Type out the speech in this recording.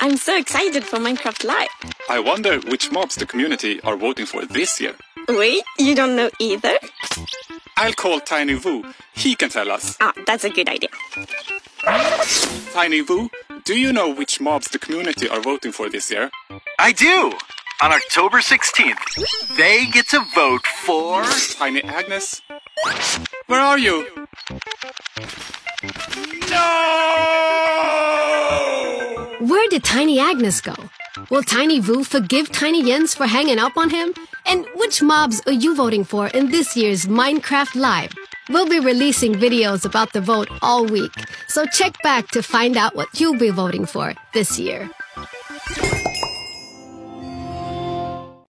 I'm so excited for Minecraft Live. I wonder which mobs the community are voting for this year. Wait, you don't know either? I'll call Tiny Vu. He can tell us. Ah, that's a good idea. Tiny Vu, do you know which mobs the community are voting for this year? I do! On October 16th, they get to vote for. Tiny Agnes? Where are you? No! Where did Tiny Agnes go? Will Tiny Vu forgive Tiny Jens for hanging up on him? And which mobs are you voting for in this year's Minecraft Live? We'll be releasing videos about the vote all week, so check back to find out what you'll be voting for this year.